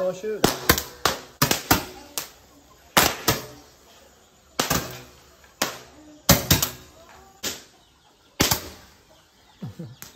start shoot.